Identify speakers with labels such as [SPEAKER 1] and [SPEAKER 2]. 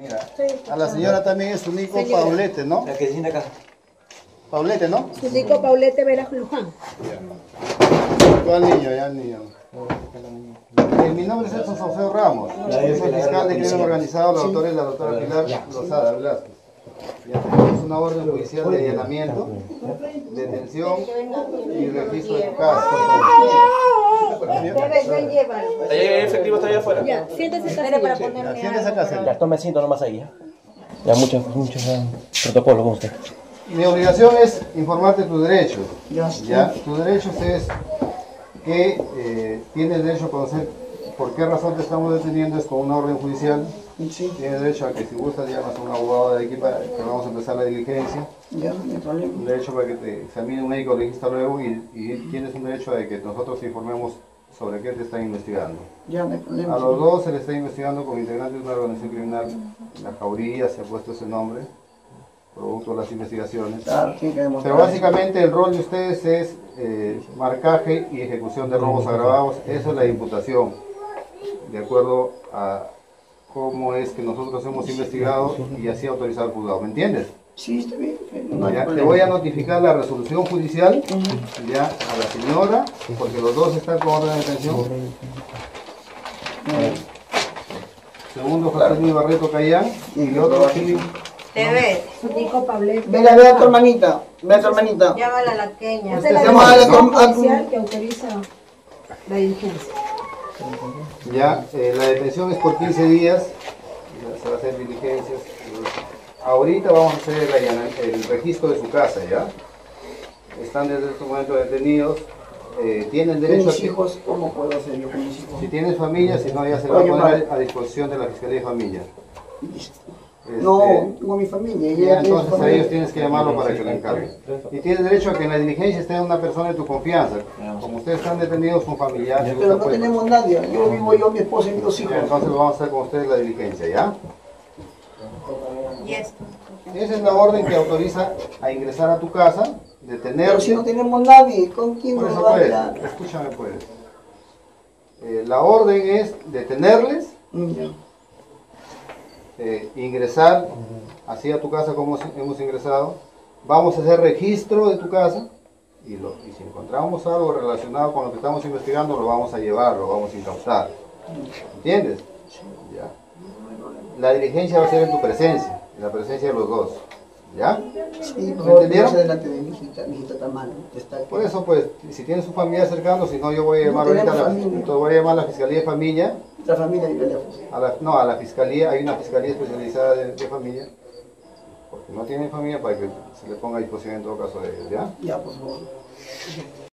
[SPEAKER 1] Mira, a la señora también es su Nico
[SPEAKER 2] Señora.
[SPEAKER 1] Paulete, ¿no?
[SPEAKER 3] La que se sienta acá.
[SPEAKER 1] Paulete, ¿no?
[SPEAKER 2] Nico Paulete Veras Luján.
[SPEAKER 1] ¿Cuál niño? Ya el niño. Eh, mi nombre es Edson Sofeo Ramos. Soy fiscal de crimen organizado, la doctora es la doctora Pilar Lozada Velázquez. Ya tenemos una orden judicial de allanamiento, detención y registro de tu casa.
[SPEAKER 2] Ya, siéntese acá. para
[SPEAKER 1] Ya, siéntese acá, señor.
[SPEAKER 3] Ya, tome asiento nomás ahí. Ya, ya muchos, muchos eh, protocolos con usted.
[SPEAKER 1] Mi obligación es informarte tus derechos. Ya, tus derechos es que eh, tienes derecho a conocer por qué razón te estamos deteniendo, es con una orden judicial. Tienes derecho a que si gustas llamas a un abogado de aquí para que vamos a empezar la diligencia.
[SPEAKER 4] Ya, no hay problema.
[SPEAKER 1] Un derecho para que te examine un médico legista luego y, y tienes un derecho de que nosotros informemos sobre qué te están investigando.
[SPEAKER 4] Ya, no hay problema.
[SPEAKER 1] A los dos se le está investigando como integrantes de una organización criminal. La jauría se ha puesto ese nombre, producto de las investigaciones.
[SPEAKER 4] Claro, tiene que demostrar.
[SPEAKER 1] Pero básicamente el rol de ustedes es eh, marcaje y ejecución de robos agravados. Eso es la imputación, de acuerdo a cómo es que nosotros hemos investigado y así autorizado el juzgado. ¿Me entiendes?
[SPEAKER 4] Sí, está bien. No
[SPEAKER 1] Ya, te voy a notificar la resolución judicial ya a la señora, porque los dos están con orden de detención. Segundo, José Luis Barreto Cayán y el otro aquí,
[SPEAKER 5] Te ves.
[SPEAKER 2] Nico Paulete.
[SPEAKER 4] Ve a tu hermanita. Ve a tu hermanita.
[SPEAKER 5] Llámala a la queña.
[SPEAKER 2] Esta es la
[SPEAKER 4] Llama a la
[SPEAKER 2] decisión
[SPEAKER 4] com- a tu-
[SPEAKER 2] judicial que autoriza la diligencia.
[SPEAKER 1] Ya, eh, la detención es por 15 días, se va a hacer diligencias. Ahorita vamos a hacer el, registro de su casa, ¿ya? Están desde este momento detenidos, eh, tienen derecho a
[SPEAKER 4] Mis
[SPEAKER 1] que,
[SPEAKER 4] hijos, ¿cómo puedo hacer yo con mis hijos?
[SPEAKER 1] si tienes familia, si no ya se va a poner a disposición de la Fiscalía de Familia. Este,
[SPEAKER 4] No, tengo mi familia.
[SPEAKER 1] ya, entonces a ellos tienes que llamarlo para que lo encarguen. Y tienes derecho a que en la diligencia esté una persona de tu confianza. Como ustedes están detenidos, un familiar, si
[SPEAKER 4] Pero no tenemos nadie. Yo vivo yo, mi esposa y mis dos hijos.
[SPEAKER 1] entonces vamos a hacer con ustedes la diligencia, ¿ya?
[SPEAKER 5] Y esto.
[SPEAKER 1] Esa es la orden que autoriza a ingresar a tu casa, detener.
[SPEAKER 4] Pero si no tenemos nadie, ¿con quién
[SPEAKER 1] Por
[SPEAKER 4] nos
[SPEAKER 1] eso
[SPEAKER 4] va a
[SPEAKER 1] puedes,
[SPEAKER 4] dar?
[SPEAKER 1] escúchame pues. Eh, la orden es detenerles,
[SPEAKER 4] Mm, ya.
[SPEAKER 1] Eh, ingresar así a tu casa como hemos ingresado. Vamos a hacer registro de tu casa y, lo- y si encontramos algo relacionado con lo que estamos investigando, lo vamos a llevar, lo vamos a incautar. ¿Entiendes? Ya. La diligencia va a ser en tu presencia, en la presencia de los dos. ¿Ya?
[SPEAKER 4] Sí,
[SPEAKER 1] ¿Me entendieron?
[SPEAKER 4] delante de mi hijita. Mi hijita está mal. Está aquí.
[SPEAKER 1] Por eso, pues, si tienes un familiar cercano, si no, yo voy a
[SPEAKER 4] No
[SPEAKER 1] llamar ahorita a la,
[SPEAKER 4] familia.
[SPEAKER 1] entonces voy a llamar a la Fiscalía de Familia,
[SPEAKER 4] Nuestra familia vive lejos.
[SPEAKER 1] a la, no, a la Fiscalía, hay una Fiscalía especializada de, de familia, porque no tienen familia para que se le ponga a disposición en todo caso de ellos, ¿ya?
[SPEAKER 4] Ya, por favor.